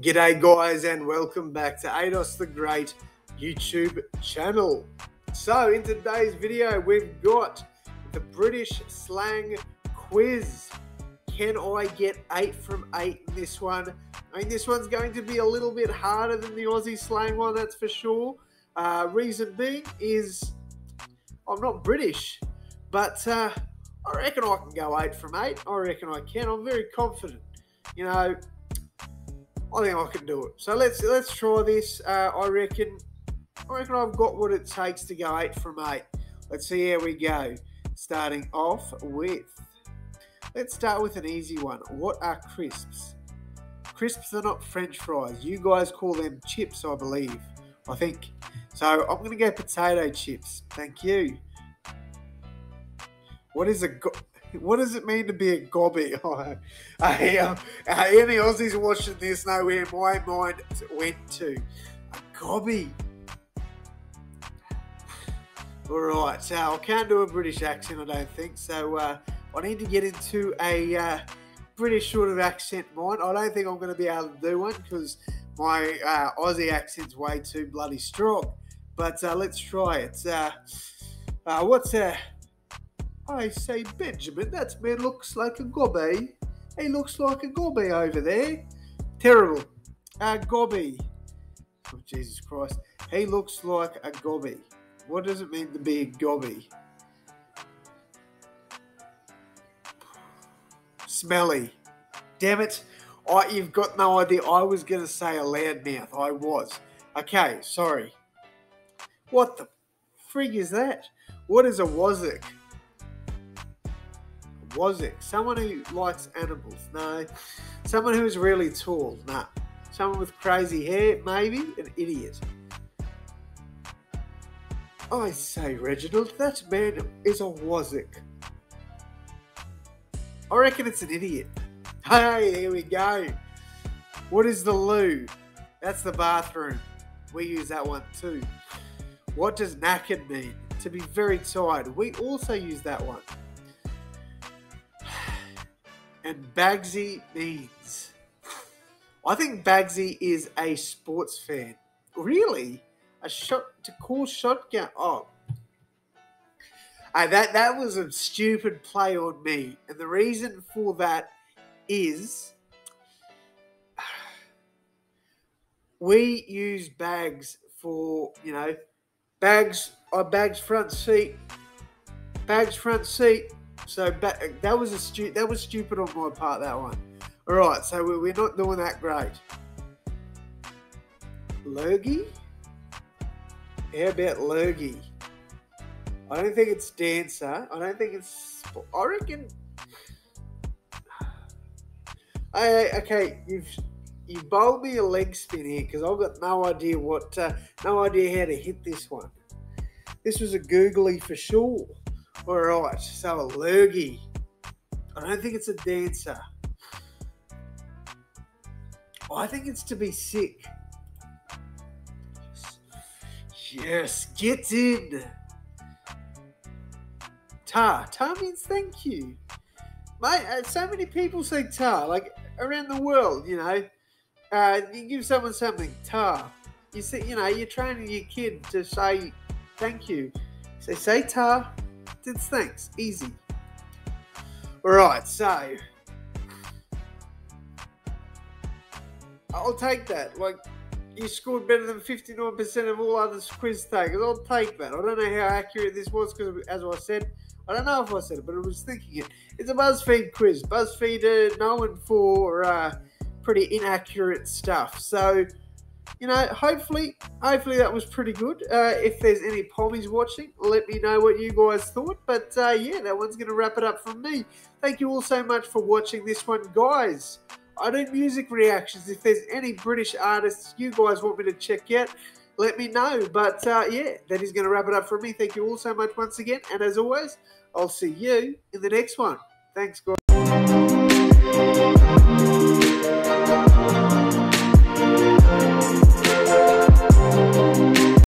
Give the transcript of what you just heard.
G'day, guys, and welcome back to ADOS the Great YouTube channel. So, in today's video, we've got the British slang quiz. Can I get 8 from 8 in this one? I mean, this one's going to be a little bit harder than the Aussie slang one, that's for sure. Uh, reason being is I'm not British, but uh, I reckon I can go 8 from 8. I reckon I can. I'm very confident. You know, I think I can do it. So let's let's try this. Uh, I reckon I reckon I've got what it takes to go eight from eight. Let's see how we go. Starting off with let's start with an easy one. What are crisps? Crisps are not French fries. You guys call them chips, I believe. I think. So I'm to go potato chips. Thank you. What is a go- what does it mean to be a gobby? Oh, I, uh, any Aussies watching this know where my mind went to. A gobby. All right, so I can't do a British accent, I don't think. So uh, I need to get into a uh, British sort of accent, mine. I don't think I'm going to be able to do one because my uh, Aussie accent's way too bloody strong. But uh, let's try it. Uh, uh, what's a I say, Benjamin, that man looks like a gobby. He looks like a gobby over there. Terrible. A gobby. Oh, Jesus Christ. He looks like a gobby. What does it mean to be a gobby? Smelly. Damn it. I, you've got no idea. I was going to say a loudmouth. I was. Okay, sorry. What the frig is that? What is a wazzock? Wazzock? Someone who likes animals? No. Someone who's really tall? No. Someone with crazy hair? Maybe. An idiot. I say, Reginald, that man is a wazzock. I reckon it's an idiot. Hey, here we go. What is the loo? That's the bathroom. We use that one too. What does knackered mean? To be very tired. We also use that one. And Bagsy means. I think Bagsy is a sports fan. Really? A shot to call shotgun. Oh. Uh, that that was a stupid play on me. And the reason for that is we use bags for, you know, bags, our bags front seat, bags front seat. So that was a stu- that was stupid on my part. That one. All right, so we're not doing that great. Lurgy? How about Lurgy? I don't think it's dancer. I don't think it's. I reckon. I, okay, you've you bowled me a leg spin here because I've got no idea what, uh, no idea how to hit this one. This was a googly for sure. All right, so a lurgy. I don't think it's a dancer. I think it's to be sick. Yes, get in. Ta. Ta means thank you. Mate, uh, so many people say ta, like around the world, you know. Uh, you give someone something, ta. You say, you know, you're training your kid to say thank you. So say ta, it's thanks. Easy. Alright, so I'll take that. Like you scored better than 59% of all other quiz takers. I'll take that. I don't know how accurate this was because, as I said, I don't know if I said it, but I was thinking it. It's a BuzzFeed quiz. BuzzFeed are known for uh, pretty inaccurate stuff. So, you know, hopefully, hopefully that was pretty good. Uh, if there's any pommies watching, let me know what you guys thought. But uh, yeah, that one's going to wrap it up from me. Thank you all so much for watching this one, guys. I do music reactions. If there's any British artists you guys want me to check out, let me know. But uh, yeah, that is going to wrap it up for me. Thank you all so much once again. And as always, I'll see you in the next one. Thanks, guys.